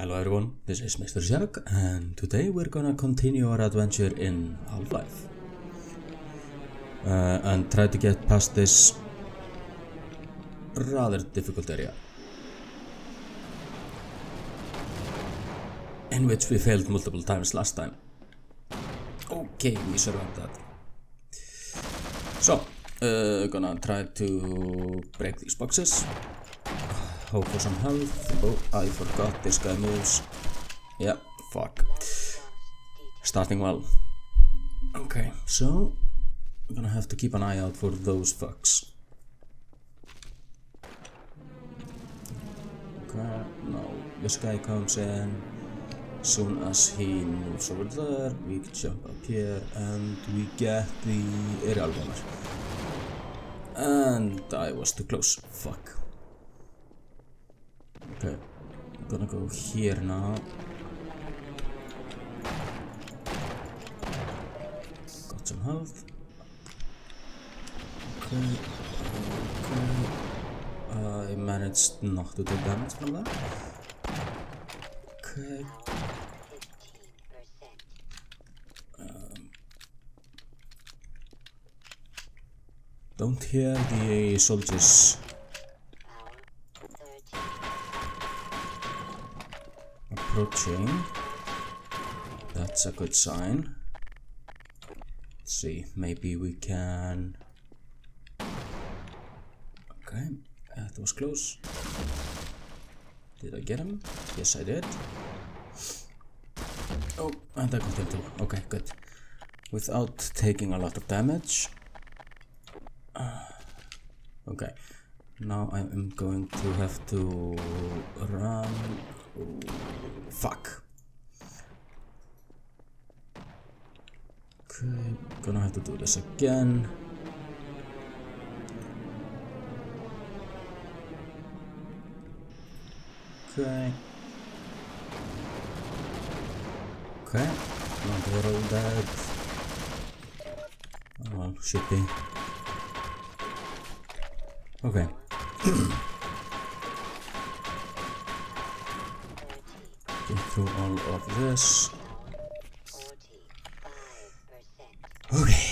Hello everyone, this is Mr. Jack and today we're gonna continue our adventure in Half-Life uh, and try to get past this rather difficult area in which we failed multiple times last time. Okay, we survived that. So, uh, gonna try to break these boxes hope for some health. Oh, I forgot this guy moves. Yeah, fuck. Starting well. Okay, so I'm gonna have to keep an eye out for those fucks. Okay, no, this guy comes in. Soon as he moves over there, we jump up here and we get the aerial bomber. And I was too close. Fuck. Okay, I'm gonna go here now. Got some health. Okay, okay. I managed not to take damage from that. Okay. Don't hear the soldiers approaching. That's a good sign. Let's see, maybe we can... Okay, uh, that was close. Did I get him? Yes, I did. Oh, and I got him too. Okay, good. Without taking a lot of damage. Uh, okay, now I am going to have to run Fuck. Okay, gonna have to do this again. Okay. Okay, not all dead. Oh, should be. Eh. Okay. through all of this. Okay.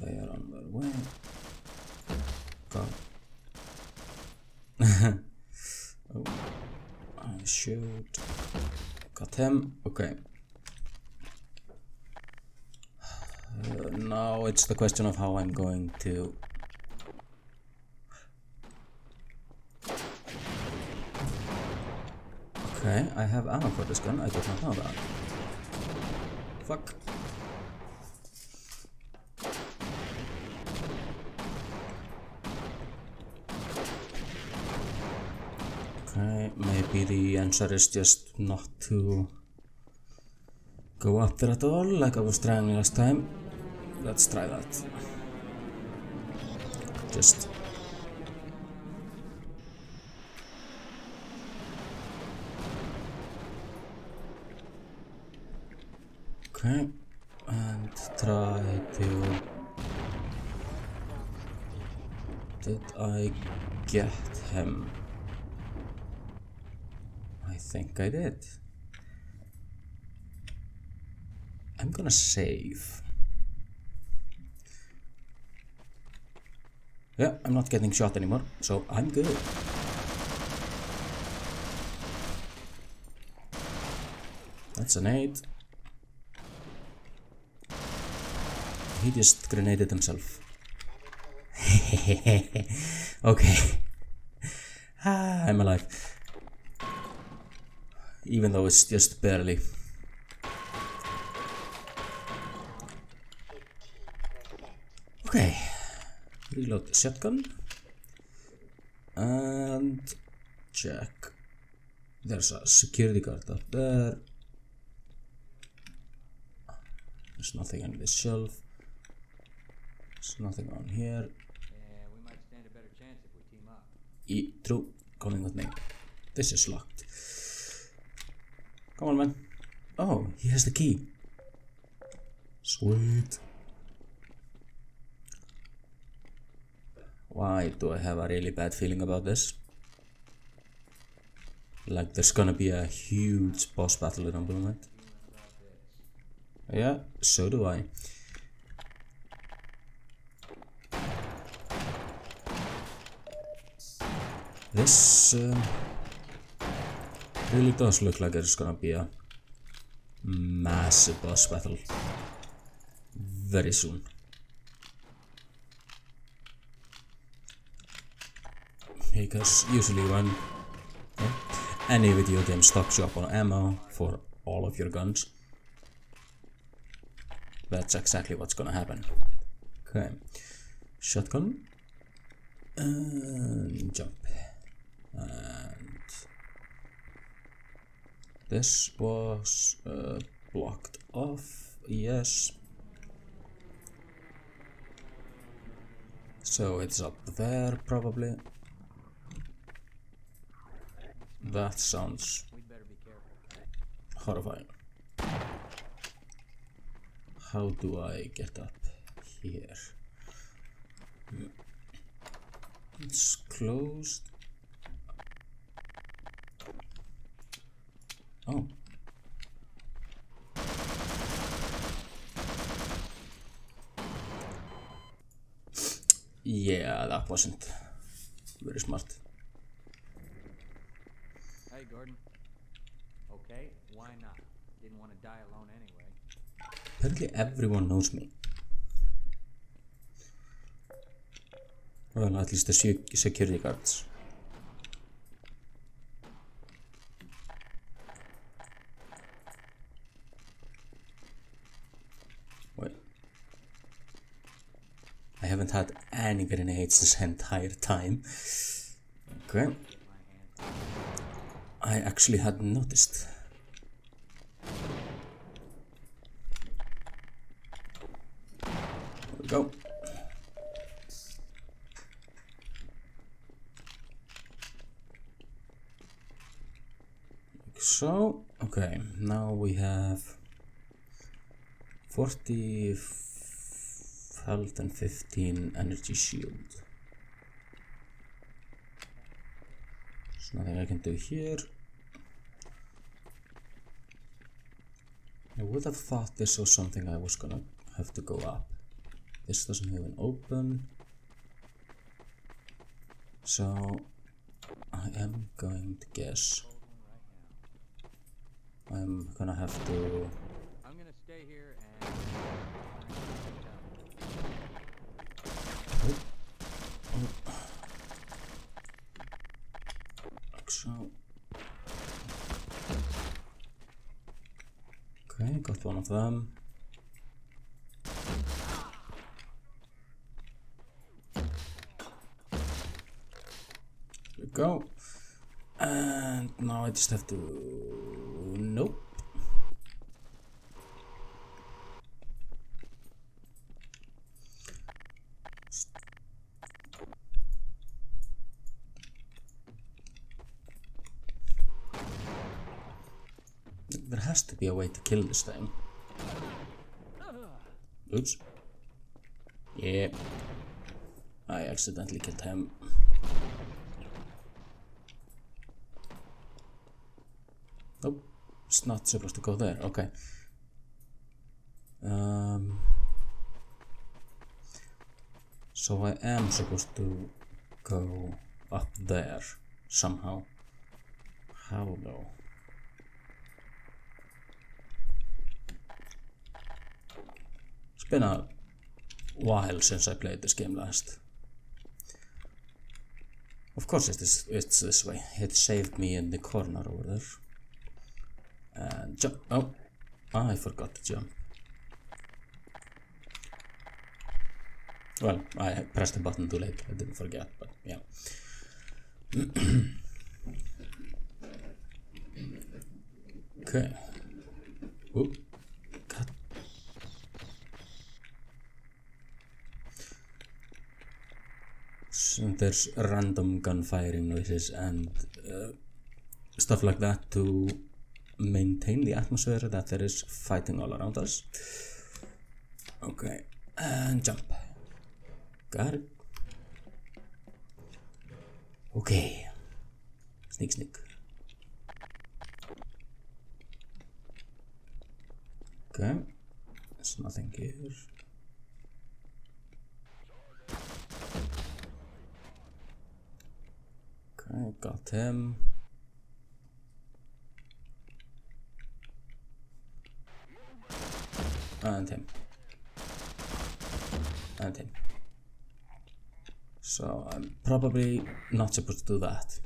They are on their way. Go. oh, I shoot. Got him. Okay. Uh, now it's the question of how I'm going to Okay, I have ammo for this gun. I did not know that. Fuck. Okay, maybe the answer is just not to go up there at all, like I was trying last time. Let's try that. Just Okay, and try to... Did I get him? I think I did. I'm gonna save. Yeah, I'm not getting shot anymore, so I'm good. That's an 8. He just grenaded himself. okay. Ah, I'm alive. Even though it's just barely. Okay. Reload the shotgun. And check. There's a security guard up there. There's nothing on this shelf. There's nothing on here. Yeah, we might stand a better chance if we team up. E true. Coming with me. This is locked. Come on, man. Oh, he has the key. Sweet. Why do I have a really bad feeling about this? Like there's gonna be a huge boss battle in a moment. Yeah, so do I. This um, really does look like it's gonna be a massive boss battle very soon. Because usually when yeah, any video game stocks you up on ammo for all of your guns, that's exactly what's gonna happen. Okay, shotgun and jump and this was uh, blocked off. Yes. So it's up there probably. That sounds horrifying. How do I get up here? It's closed oh yeah that wasn't very smart Hey, Gordon. Okay, why not? Didn't want to die alone anyway. Apparently everyone knows me. Well, at least the se- security guards. Haven't had any grenades this entire time. Okay. I actually hadn't noticed. Go. Like so, okay, now we have 40 f- health and 15 energy shield. There's nothing I can do here. I would have thought this was something I was gonna have to go up. This doesn't even open. So I am going to guess I'm gonna have to I'm gonna stay here and. like so. Okay, got one of them. There we go. And now I just have to. Nope. There has to be a way to kill this thing. Oops. Yeah. I accidentally killed him. Nope. It's not supposed to go there. Okay. Um. So I am supposed to go up there somehow. How though? Been a while since I played this game last. Of course it is, it's this way. It saved me in the corner over there. And jump. Oh, I forgot to jump. Well, I pressed the button too late. I didn't forget, but yeah. okay. Oop. There's random gunfiring noises and uh, stuff like that to maintain the atmosphere that there is fighting all around us. Okay, and jump. Got it. Okay. Sneak, sneak. Okay. There's nothing here. Okay, got him. And him. And him. So I'm probably not supposed to do that.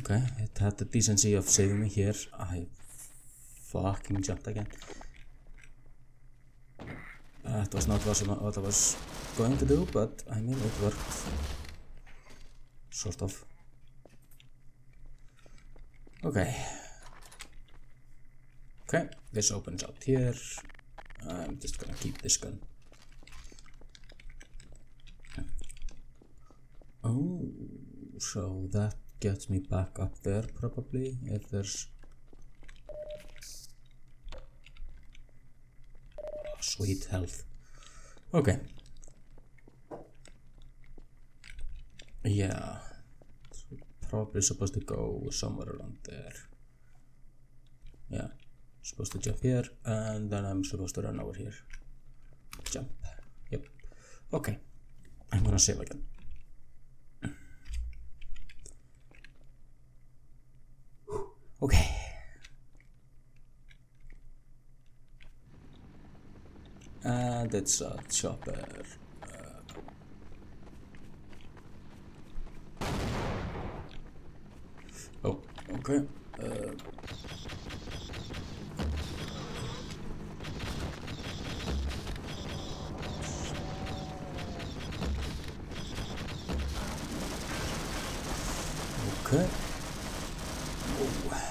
Okay, it had the decency of saving me here. I fucking jumped again. That was not what what I was going to do, but I mean it worked. Sort of. Okay. Okay, this opens up here. I'm just gonna keep this gun. Oh, so that gets me back up there probably if there's sweet health. Okay. Yeah. Probably supposed to go somewhere around there. Yeah. Supposed to jump here and then I'm supposed to run over here. Jump. Yep. Okay. I'm gonna save again. Okay. And it's a chopper. Uh, okay. Uh, okay. Oh,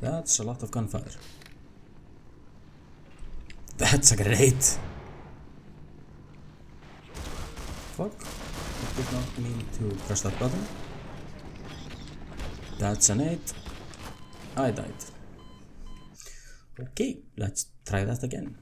that's a lot of gunfire. That's a grenade. Fuck. I did not mean to press that button. That's an 8. I died. Okay, let's try that again.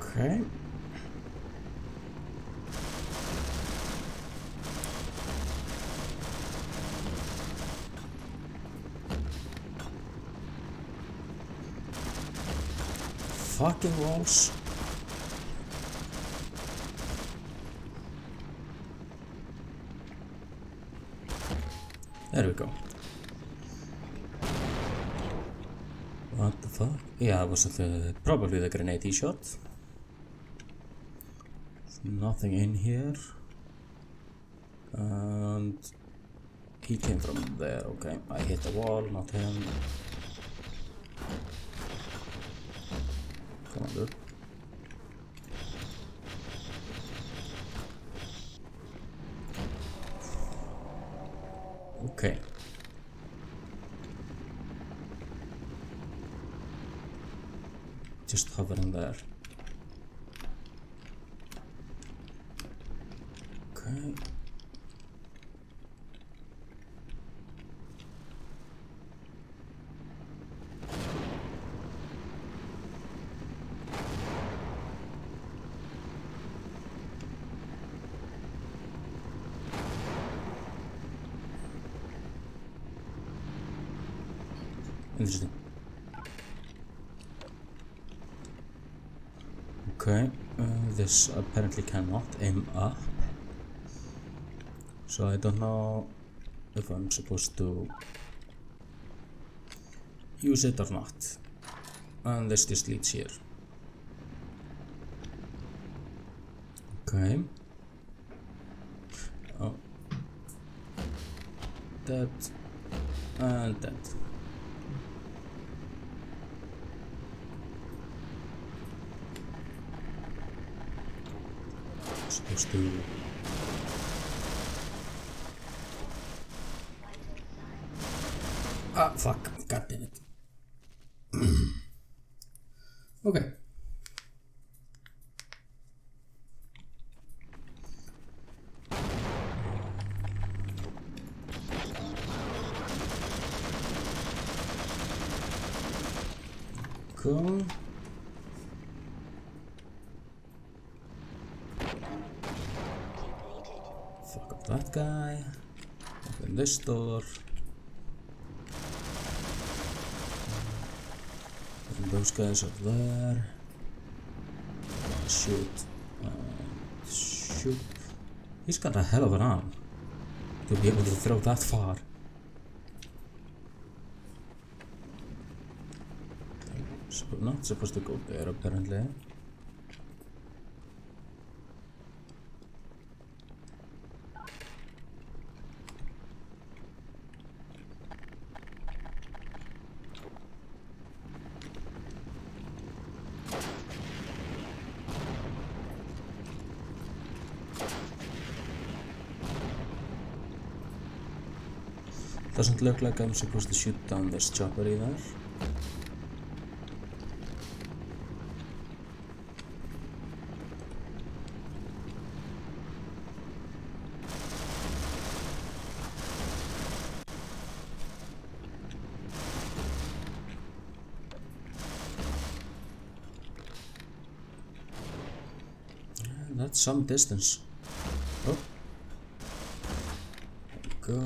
Okay. Fucking walls. There we go. What the fuck? Yeah, was it the, probably the grenade he shot? Nothing in here. And he came from there, okay. I hit the wall, not him. Okay. Just hovering there. Okay. Okay, uh, this apparently cannot aim up. So I don't know if I'm supposed to use it or not. And this just leads here. Okay. Oh. That and that. let's do. Ah, fuck. God damn it. okay. Cool. That guy. Open this door. And those guys are there. Shoot. Uh, shoot. He's got a hell of an arm to be able to throw that far. So not supposed to go there apparently. Look like I'm supposed to shoot down this chopper either. Some distance. Oh. There we go.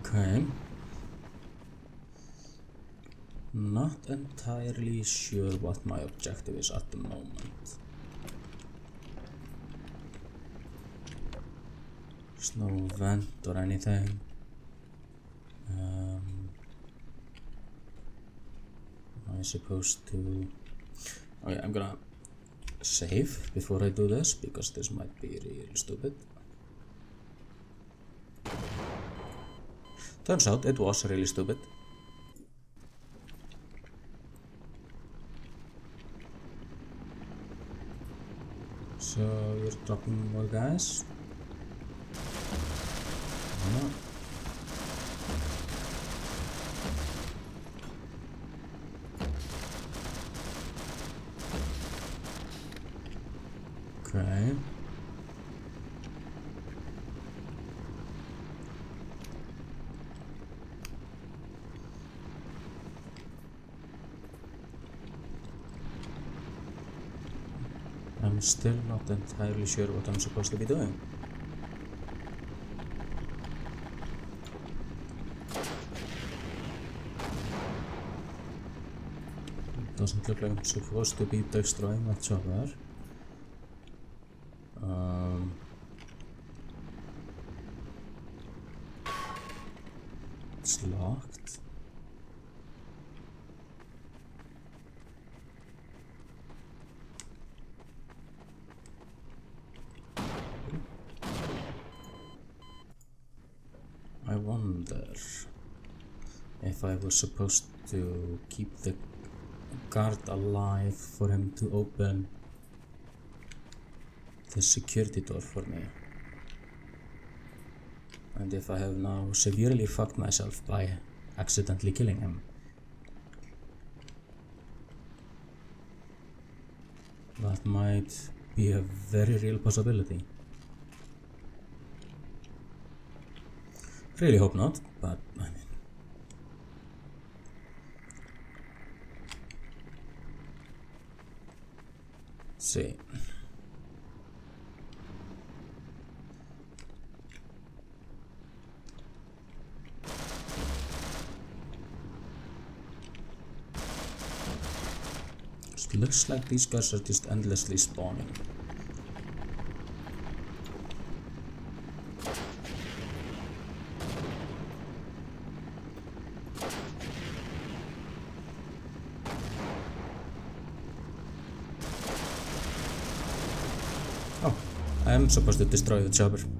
Okay. Not entirely sure what my objective is at the moment. There's no vent or anything. Um, am I supposed to... Okay, I'm gonna save before I do this because this might be real stupid. Turns out it was really stupid. So you're dropping more guys? No. Okay. Still not entirely sure what I'm supposed to be doing. It doesn't look like I'm supposed to be destroying that chopper. Um, it's locked. If I was supposed to keep the guard alive for him to open the security door for me. And if I have now severely fucked myself by accidentally killing him. That might be a very real possibility. Really hope not, but I mean. See. It looks like these guys are just endlessly spawning. I am supposed to destroy the chopper.